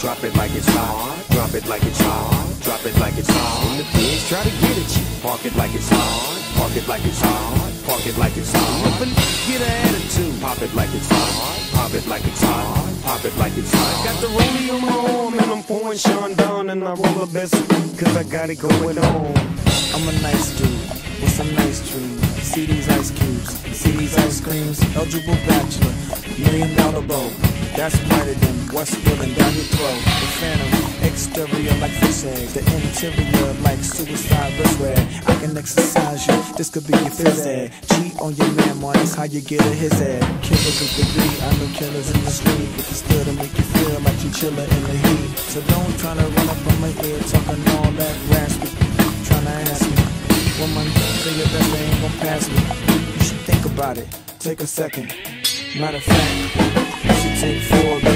Drop it like it's hot. Drop it like it's hot. Drop it like it's hot. When the pigs try to get at you, park it like it's hot. Park it like it's hot. Park it like it's hot. If a get an attitude, pop it like it's hot. Pop it like it's hot. Pop it like it's hot. Got the rollie on my arm and I'm pouring Chandon and I roll a best cause I got it going on. I'm a nice dude with some nice dreams. See these ice cubes, see these ice creams. Eligible bachelor, million dollar bow. That's brighter than what's spilling down your throat. The phantom, exterior like fish eggs. The interior like suicide wrist red. I can exercise you, this could be your phys ed. Cheat on your man, man, that's how you get a his head. Killer with the beat, I know killers in the street. With the still to make you feel like you chillin' in the heat. So don't try to run up on my ear talking all that raspy. to ask me. Month, say your best, they ain't gon' pass me. You should think about it, take a second. Matter of fact, you should take 4B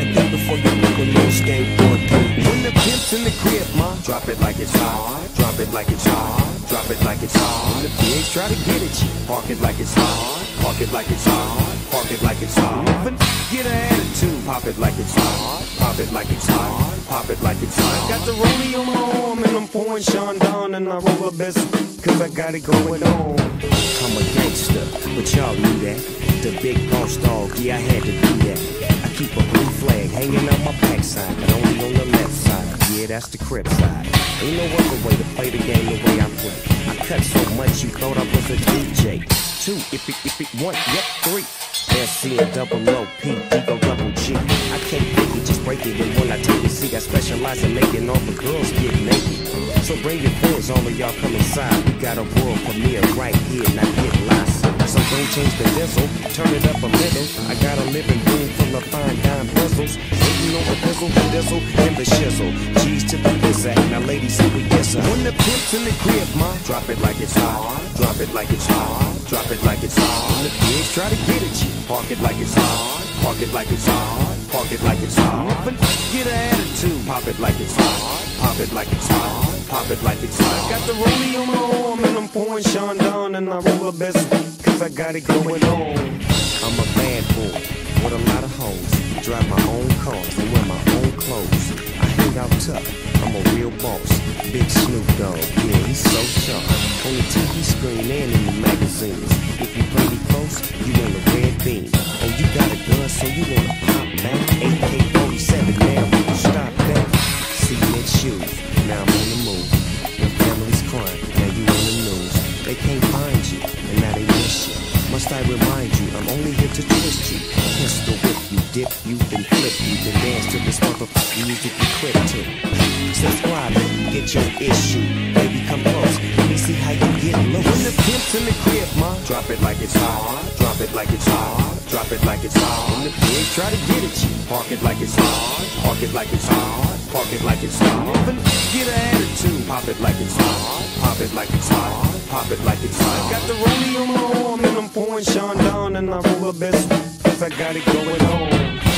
and think before you make a little skateboard through. When the pimp's in the crib, ma, drop it like it's hot. Drop it like it's hot. Drop it like it's hot. When the pigs try to get at you, park it like it's hot. Park it like it's hot. Park it like it's hot. If a get an attitude, pop it like it's hot. Pop it like it's hot. Pop it like it's hot. Got the rollie on my arm and I'm pouring Chandon and I roll a best cause I got it going on. I'm a gangster, but y'all knew that. The big boss dog, yeah, I had to do that. I keep a blue flag hanging on my backside, but only on the left side. Yeah, that's the crib side. Ain't no other way to play the game the way I play. I cut so much you thought I was a DJ. Two, if it, if it, one, yep, three. SC and double O, P, D, go double G. I can't fake it, just break it. And when I take it, see, I specialize in making all the girls get naked. So bring your friends, all of y'all come inside. We got a world premiere right here, not get lost. So don't change the diesel, turn it up a little. I got a living room full of fine dime bristles. Waiting on the pizzle, the dizzle, and the shizzle. G's to the bizac, now ladies, say we yes, sir. When the pimp's in the crib, ma, drop it like it's hot. Drop it like it's hot. Drop it like it's hot. When the pigs try to get at you, park it like it's hot. Park it like it's hot. Park it like it's hot. Get an attitude, pop it like it's hot. Pop it like it's hot. Pop it like it's hot. Got the rollie on my arm and I'm pouring Chandon and I roll a best cause I got it going on. I'm a bad boy with a lot of hoes. Drive my own cars and wear my own clothes. I hang out tough. I'm a real boss. Big Snoop Dogg, yeah, he's so sharp. On the TV screen and in the magazines. If you play me close, you want a red beam. Oh, you got a gun, so you wanna pop back? AK-47, now we can stop that. Cement shoes, now I'm on the move. Your family's crying, now you on the news. They can't Must I remind you, I'm only here to twist you. Pistol whip you, dip you, then flip you, then dance to this motherfucking music you quit to. Subscribe and get your issue. Baby, come close, let me see how you get low. When the pimp's in the crib, ma, drop it like it's hot. Drop it like it's hot. Drop it like it's hot. When the pigs try to get at you, park it like it's hot. Park it like it's hot. Park it like it's hot. Get an attitude, pop it like it's hot. Pop it like it's hot. Pop it like it's hot. Got the rollie on my arm and I'm pouring Chandon and I roll a best cause I got it going on.